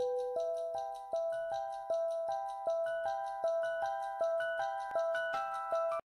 Thank you.